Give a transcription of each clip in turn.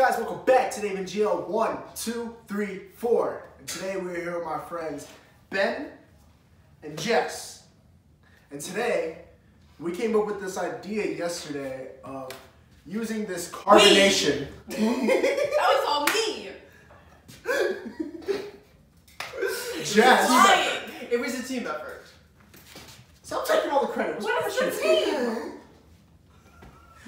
guys? Welcome back to Dave and Gio. One, two, three, four. And today we're here with my friends Ben and Jess. And today we came up with this idea yesterday of using this carbonation. That was all me. Jess. Lying. It was a team effort. Stop taking all the credit. What's What is the team?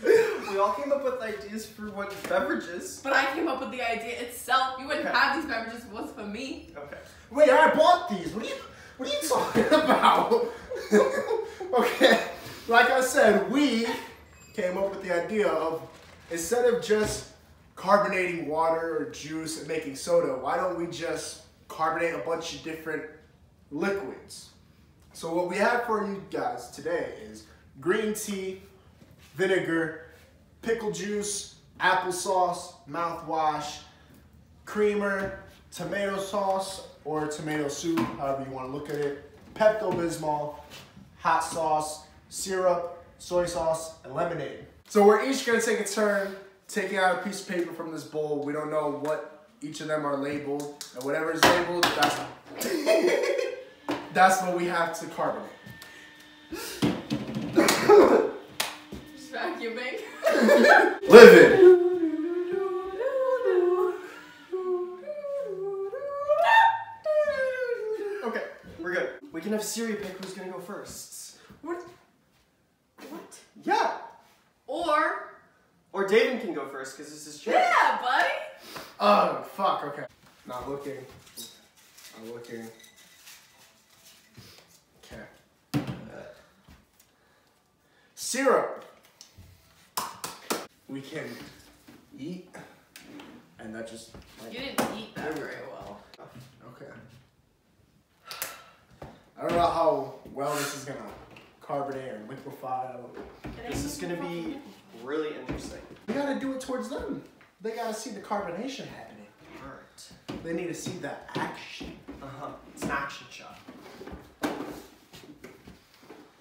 We all came up with ideas for what beverages. But I came up with the idea itself. You wouldn't Okay. have these beverages if it wasn't for me. Okay. Wait, I bought these. What are you what are you talking about? okay. Like I said, we came up with the idea of instead of just carbonating water or juice and making soda, why don't we just carbonate a bunch of different liquids? So what we have for you guys today is green tea, vinegar, pickle juice, applesauce, mouthwash, creamer, tomato sauce or tomato soup, however you want to look at it, Pepto Bismol, hot sauce, syrup, soy sauce, and lemonade. So we're each gonna take a turn taking out a piece of paper from this bowl. We don't know what each of them are labeled, and whatever is labeled, that's that's what we have to carbonate. Just vacuuming. Livid. Okay, we're good. We can have Siri pick who's gonna go first. What? What? Yeah. Or, Or David can go first because this is true. yeah, buddy. Oh fuck. Okay. Not looking. Not looking. Okay. Uh, syrup. We can eat, and that just like, You didn't eat that very well. okay. I don't know how well this is gonna carbonate or liquefy. This is gonna be really interesting. We gotta do it towards them. They gotta see the carbonation happening. Alright. They need to see the action. Uh huh. It's an action shot.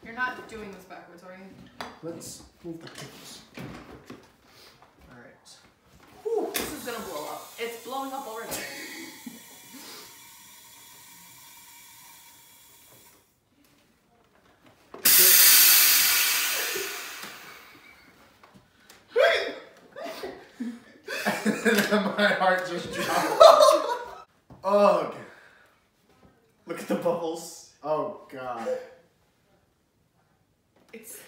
You're not doing this backwards, are you? Let's move the pickles. Alright. This is gonna blow up. It's blowing up already. My heart just dropped. Ugh. Look at the bubbles. Oh god. It's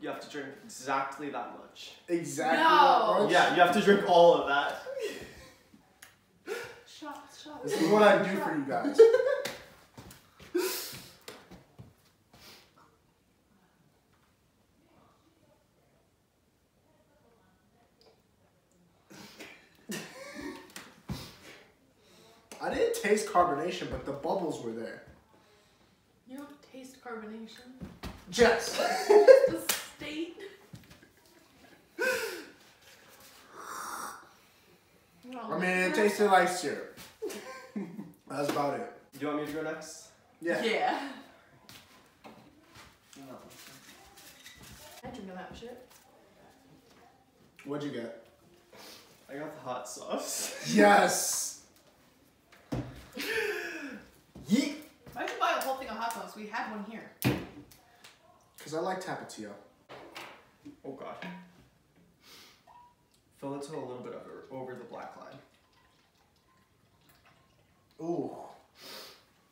You have to drink exactly that much. Exactly. No. that much? Yeah, you have to drink all of that. shot, shot. This is what I do for you guys. I didn't taste carbonation, but the bubbles were there. You don't taste carbonation. Jess. the state. I mean, it tasted like syrup. That's about it. Do you want me to go next? Yeah. Yeah. No. I drink that shit. What'd you get? I got the hot sauce. Yes. Yeet. Why'd you buy a whole thing of hot sauce? We had one here. Cause I like Tapatio. Oh god. Fill it to a little bit over, over the black line. Ooh.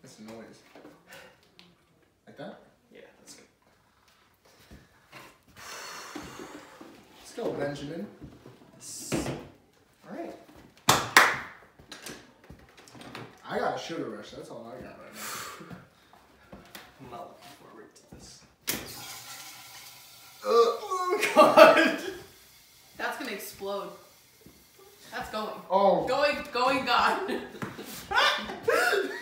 That's a noise. Like that? Yeah, that's good. Let's go, Benjamin. This... Alright. I got a sugar rush. That's all I got right now. I'm not looking forward to this. Uh, oh God. That's gonna explode. That's going. Oh. Going, going, gone.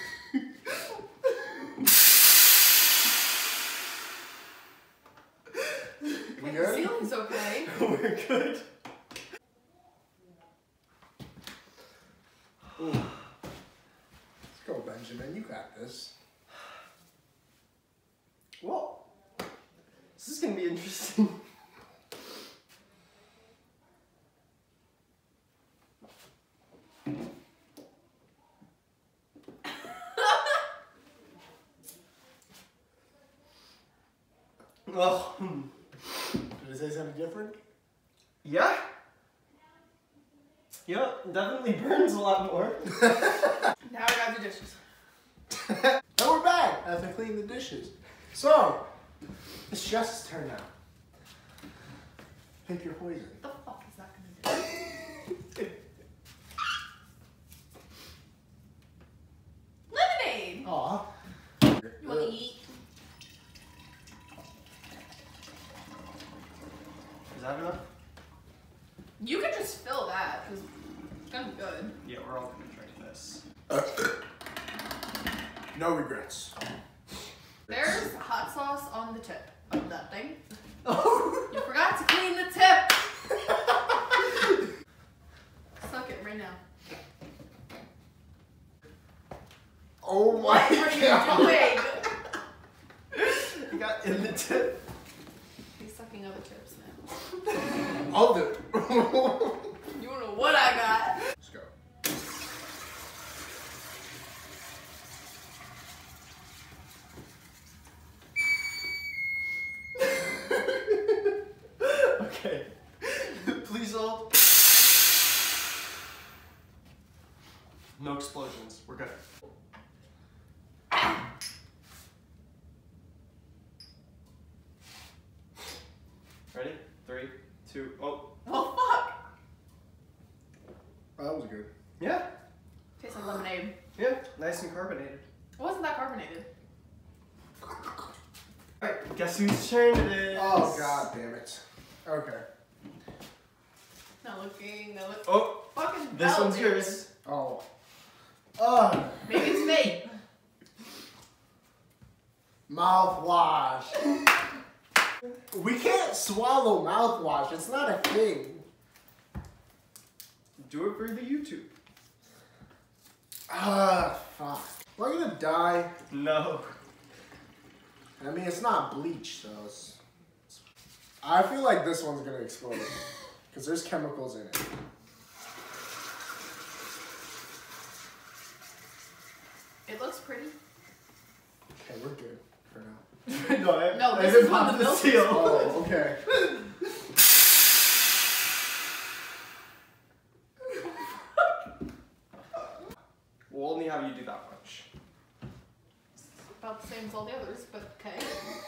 We the good? ceiling's okay. We're good. Let's go, Benjamin. You got this. Well, this is gonna be interesting. Oh. hmm. Did it say something different? Yeah. Yep, definitely burns a lot more. Now I got the dishes. and we're back after cleaning the dishes. So, it's Jess's turn now. Pick your poison. What the fuck is that gonna do? Lemonade! Aw. You wanna eat? That enough? You can just fill that, because it's gonna be good. Yeah, we're all gonna drink this. No regrets. There's hot sauce on the tip of that thing. Oh. You forgot to clean the tip! Suck it right now. Oh my What are you god. doing? You got in the tip. He's sucking other tips now. It. You don't know what I got. Let's go. Okay. Please hold. No explosions. We're good. Ready? Three, two, oh. Well, fuck. Oh, that was good. Yeah. Tastes like lemonade. Yeah. Nice and carbonated. It wasn't that carbonated. Alright, guess whose turn it is? Oh god damn it. Okay. Not looking, not looking. Oh, Fucking this bell, one's dude. yours. Oh. Ugh. Maybe it's me. Mouthwash. we can't swallow mouthwash. It's not a thing. Do it for the YouTube. Ah, fuck. Am I gonna die? No. I mean, it's not bleach, so it's. it's- I feel like this one's gonna explode. Because there's chemicals in it. It looks pretty. Okay, we're good for now. no, I, No, this didn't is when the the milk is seal. Oh, okay. We'll only have you do that much. It's about the same as all the others, but okay.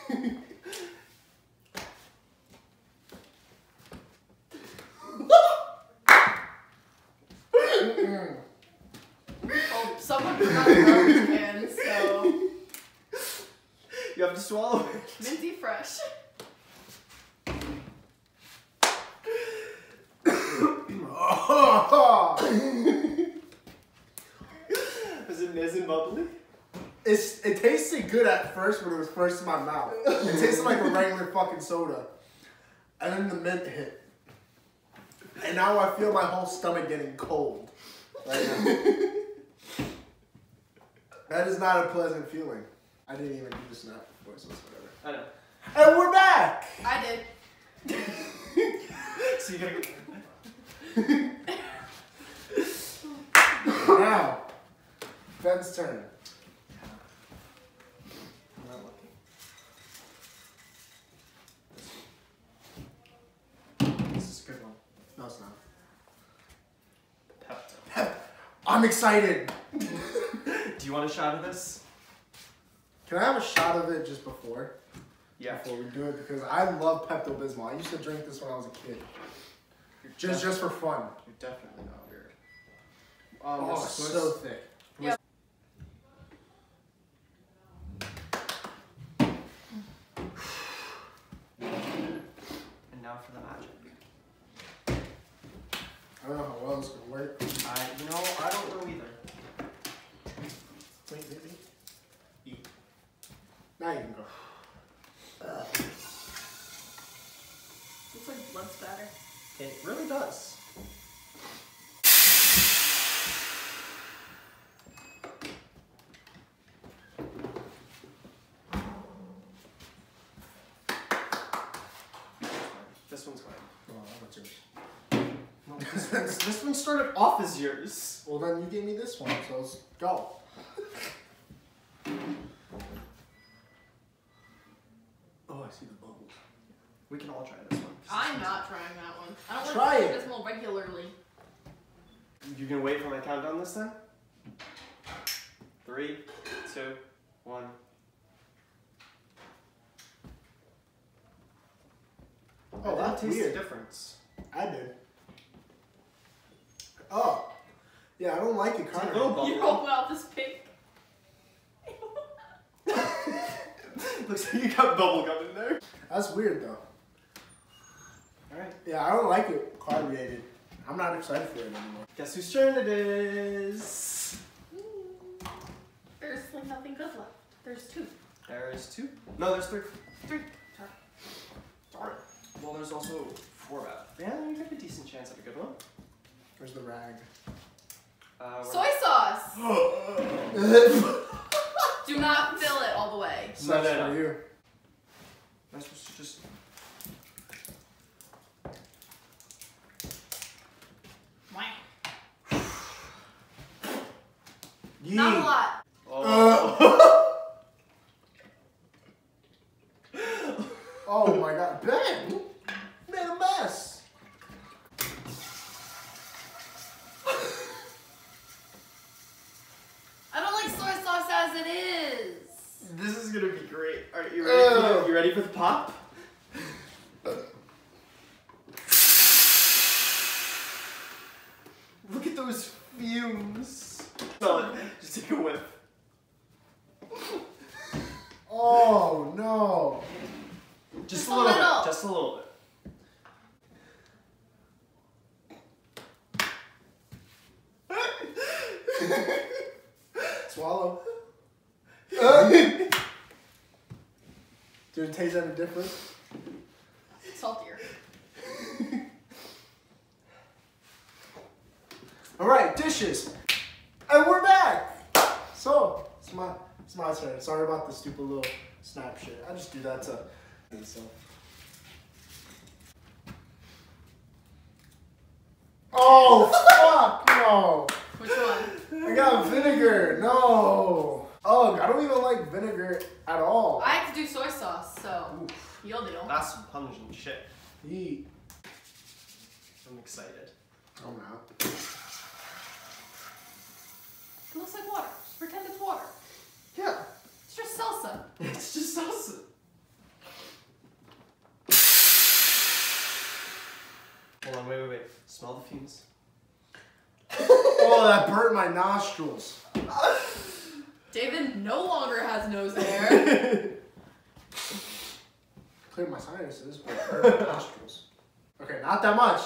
Mm-mm. Well, someone forgot the garbage can, so You have to swallow it. minty fresh. Is it nice and bubbly? It's it tasted good at first when it was first in my mouth. It tasted like a regular fucking soda. And then the mint hit. And now I feel my whole stomach getting cold. Right now. that is not a pleasant feeling. I didn't even do the snap voice, so it's whatever. I know. And we're back! I did. So you gotta go. now, Ben's turn. I'm not looking. This is a good one. No, it's not. Pepto. I'm excited. Do you want a shot of this? Can I have a shot of it just before? Yeah. Before we do it, because I love Pepto Bismol. I used to drink this when I was a kid, just just for fun. You're definitely not weird. Oh, Um, it's so thick. And now for the magic. I don't know how well it's gonna work. I, you know, I don't know either. Wait, maybe. Eat. Now you can go. Looks like blood spatter. It really does. This one's mine. Oh, that's yours. No, this, one's, this one started off as yours. Well, then you gave me this one, so let's go. Oh, I see the bubbles. We can all try this one. I'm not trying that one. I don't Try like it. Pepto-Bismol regularly. You gonna wait for my countdown this time? Three, two, one. Oh, I that's taste weird. the difference. I did. Oh. Yeah, I don't like it It's a kind of. bubble. You roll out this pink. Looks like you got bubble gum in there. That's weird though. Alright. Yeah, I don't like it carbonated. I'm not excited for it anymore. Guess whose turn it is? There's like nothing good left. There's two. There is two. No, there's three. Three. Sorry. Darn. Well, there's also four out. Yeah, you have a decent chance at a good one. Where's the rag? Uh, Soy sauce. Sucks Do not fill it all the way. No, no, no. for you. Am I supposed to just? Wham. Yeet. Not a lot. Oh. Oh my god. Ben! you Made a mess. I don't like soy sauce as it is. this is gonna be great. All right, you ready? For the, Ugh. you ready for the pop? Look at those fumes. Smell it. Just take a whiff. Oh no. Just, Just a a little little. bit. Just a little bit. Swallow. Did it taste any different? Saltier. Alright, dishes. And we're back! So, it's my, it's my turn. Sorry about the stupid little snap shit. I just do that to. So. Oh, fuck, no! Which one? I got vinegar, no! Ugh, I don't even like vinegar at all. I have to do soy sauce, so you'll deal. That's some pungent shit. Eat. I'm excited. I'm not. It looks like water. Just pretend it's water. Yeah. It's just salsa. It's just salsa. Hold on, wait, wait, wait. Smell the fumes. Oh, that burnt my nostrils. David no longer has nose hair. Clear my sinuses, but burnt my nostrils. Okay, not that much.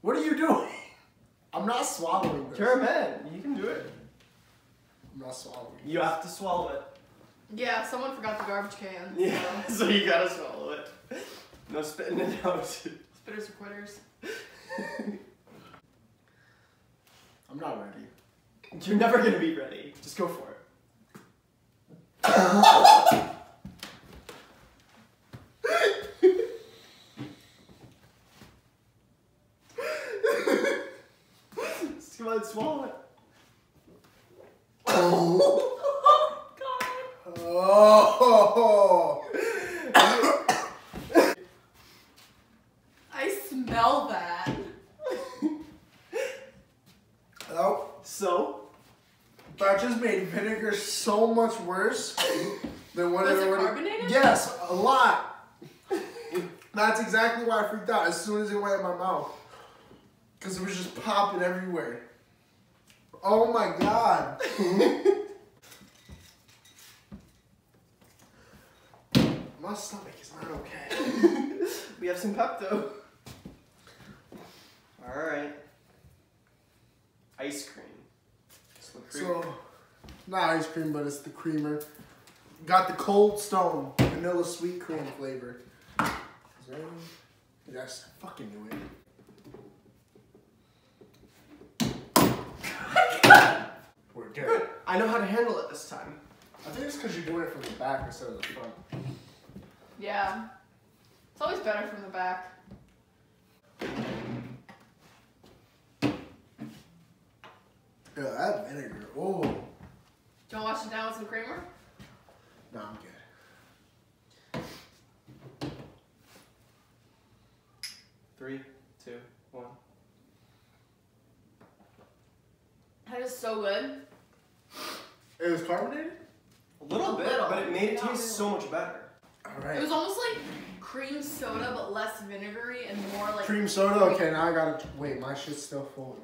What are you doing? I'm not swallowing this. You're a man. You can do it. I'm not swallowing. You have to swallow it. yeah, someone forgot the garbage can. Yeah, so you gotta swallow it. No spitting it out. Spitters or quitters. I'm not ready. You're never gonna be ready. Just go for it. Just Come on, swallow it. Oh god. Oh. I smell that. Oh, So, that just made vinegar so much worse than what Was it already. carbonated? Yes, a lot. That's exactly why I freaked out as soon as it went in my mouth. Because it was just popping everywhere. Oh my god. My stomach is not okay. we have some Pepto. Alright. Ice cream. So. Not ice cream, but it's the creamer. Got the Cold Stone vanilla sweet cream flavor. Is there any? Yes, I fucking knew it. We're good. I know how to handle it this time. I think it's because you're doing it from the back instead of the front. Yeah. It's always better from the back. Yeah, that vinegar. Oh, Do you want to wash it down with some creamer? no, I'm good. Three, two, one. That is so good. It was carbonated? A little A bit, little, but it made it taste so much better. All It was almost like cream soda, but less vinegary and more like. Cream soda? Okay, now I gotta. Wait, my shit's still full.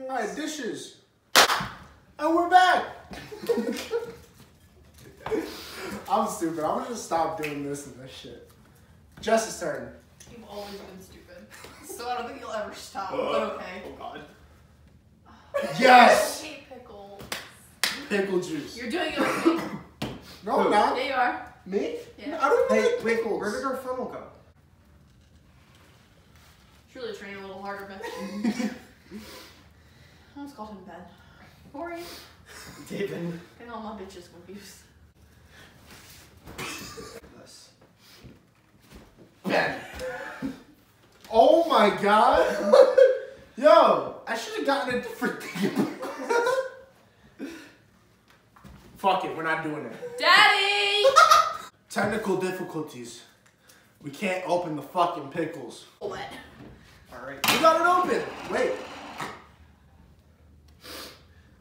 Alright, dishes. And we're back! I'm stupid. I'm gonna just stop doing this and this shit. Jess's turn. You've always been stupid. So I don't think you'll ever stop, but okay. Oh god. Yes! I hate pickles. Pickle juice. You're doing it with me. No, I'm not. Yeah, you are. Me? Yeah. I don't Hey, like wait, pickles. where did our funnel go? Should really train a little harder, man. I almost called him Ben. Sorry. David. Getting all my bitches confused. This. Ben. Oh my god. Yo, I should have gotten a different thing. Fuck it, we're not doing it. Daddy! Technical difficulties. We can't open the fucking pickles. What? Alright. We got it open. Wait.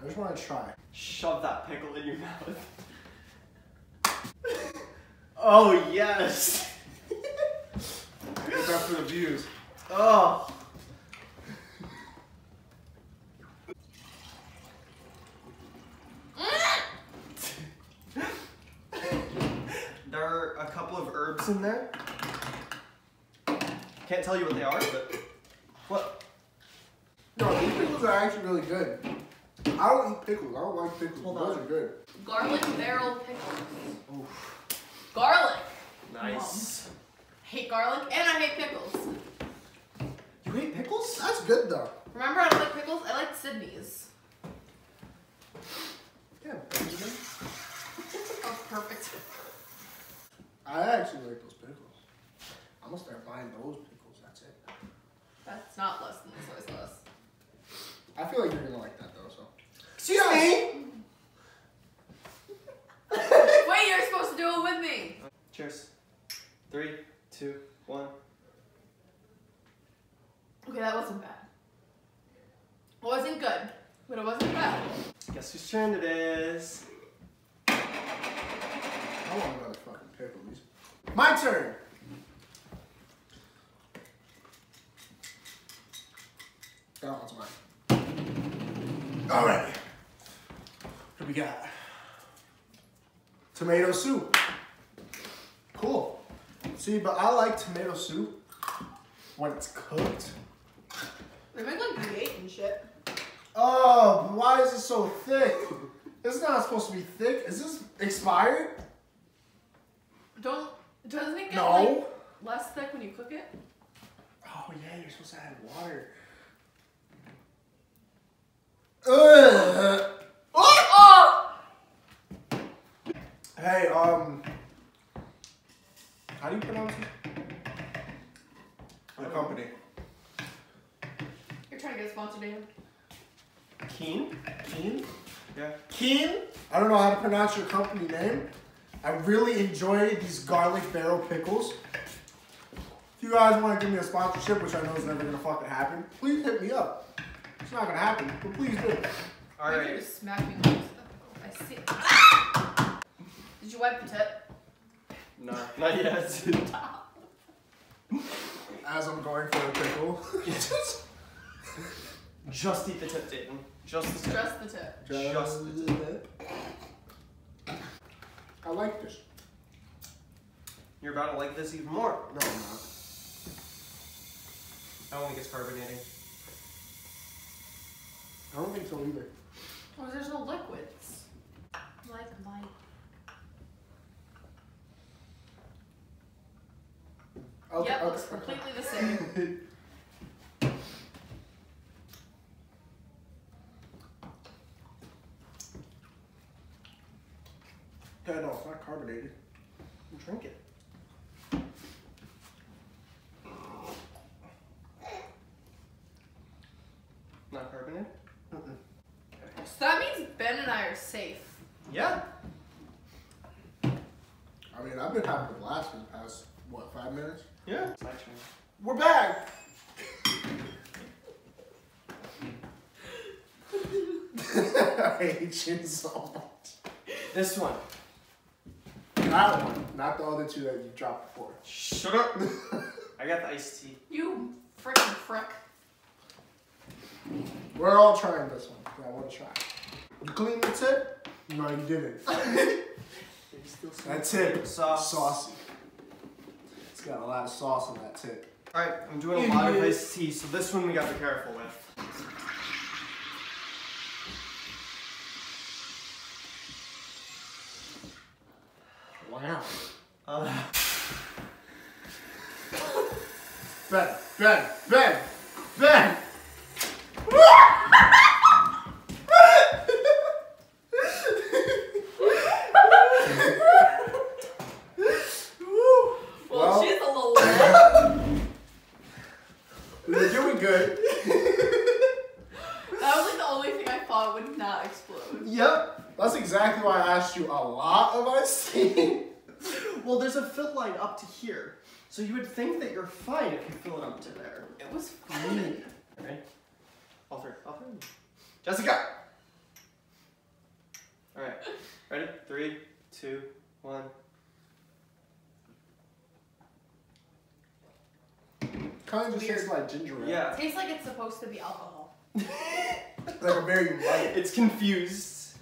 I just want to try. Shove that pickle in your mouth. oh, yes. For the views. Oh. There are a couple of herbs in there. Can't tell you what they are, but what? No, these pickles are actually really good. I don't eat pickles. I don't like pickles. Hold Those on. are good. Garlic barrel pickles. Oof. Garlic. Nice. Hate garlic and I hate pickles. You hate pickles? That's good though. Remember I don't like pickles? I like Sydney's. Yeah, Benjamin. Oh, perfect. I actually like those pickles. I'm gonna start buying those pickles. That's it. That's not less than the soy sauce. I feel like you're gonna like that though. So. Excuse me. Wait, you're supposed to do it with me. Cheers. Three, two, one. Okay, that wasn't bad. It wasn't good, but it wasn't bad. Guess whose turn it is? I want another fucking pickle. These. My turn. That one's mine. All right. What we got? Tomato soup. Cool. See, but I like tomato soup when it's cooked. They make like V8 and shit. Oh, why is it so thick? It's not supposed to be thick. Is this expired? Don't doesn't it get No. like less thick when you cook it? Oh yeah, you're supposed to add water. Ugh. Oh! Hey, um, how do you pronounce it? The company. You're trying to get a sponsor, David. Keen? Keen. Yeah. Keen. I don't know how to pronounce your company name. I really enjoy these garlic barrel pickles. If you guys want to give me a sponsorship, which I know is never gonna fucking happen, please hit me up. It's not gonna happen, but please do. You're Alright. just smacking me. I see. Ah! Did you wipe the tip? No, not yet. As I'm going for a pickle. Just eat the tip, Dayton. Just the tip. Just the tip. Just the I like this. You're about to like this even more. No, I'm not. I don't think it's carbonating. I don't think so either. Oh, there's no liquids. Like light. Okay, yep, okay, looks okay. completely the same. That's no, it's not carbonated. Drink it. Not carbonated? Mm -mm. Okay. So that means Ben and I are safe. Yeah. I mean, I've been having a blast for the past, what, five minutes? Yeah. It's my turn. We're back! I hate you so much. This one. That one, not the other two that you dropped before. Shut up. I got the iced tea. You freaking frick. We're all trying this one. 'cause I want to try. You cleaned the tip? No, you didn't. That tip, Sauce. saucy. It's got a lot of sauce on that tip. Alright, I'm doing a lot of iced tea, so this one we gotta be careful with. Wow. Uh, Ben, Ben, Ben, Ben! Well, she's a little. We're doing good. That was like the only thing I thought would not explode. yep. That's exactly why I asked you a lot of tea. Well, there's a fill line up to here. So you would think that you're fine if you fill it up to there. It was fine. Ready? All three. All three. Jessica! Alright. Ready? Three, two, one. Kind of just tastes like ginger ale. Yeah. Tastes like it's supposed to be alcohol. Like a very light. It's confused.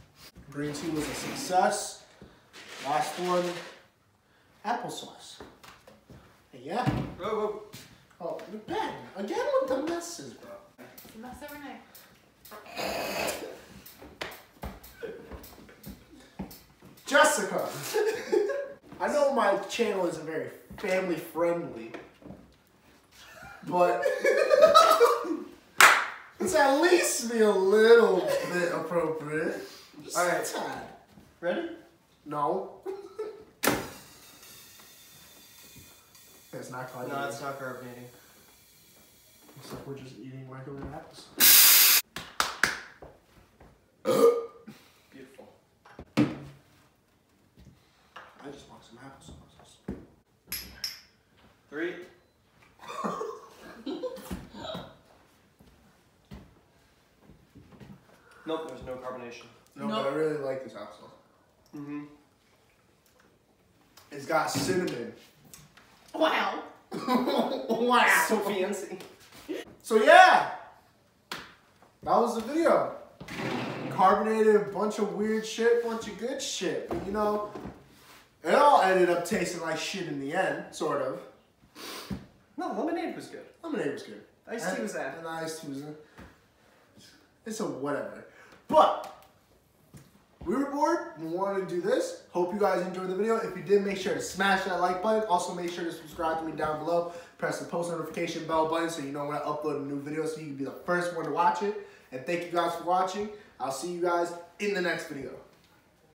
Green tea was a success. Last one, applesauce. Hey, yeah. Whoa, whoa. Oh, Ben, again with the messes, bro. It's mess every night. Jessica. I know my channel isn't very family friendly, but it's at least be a little bit appropriate. Alright. tad. Ready? No. It's not carbonated. No, it's not carbonating. Looks like we're just eating regular apples. Beautiful. I just want some applesauce. Three. nope, there's no carbonation. No, Nope. but I really like this applesauce. Mm-hmm. It's got cinnamon. Wow. wow. So fancy. So yeah, that was the video. Carbonated, a bunch of weird shit, bunch of good shit. But you know, it all ended up tasting like shit in the end, sort of. No, lemonade was good. Lemonade was good. Iced tea was that. And iced tea was in. It's a whatever. But we were bored. We wanted to do this. Hope you guys enjoyed the video. If you did, make sure to smash that like button. Also, make sure to subscribe to me down below. Press the post notification bell button so you know when I upload a new video so you can be the first one to watch it. And thank you guys for watching. I'll see you guys in the next video.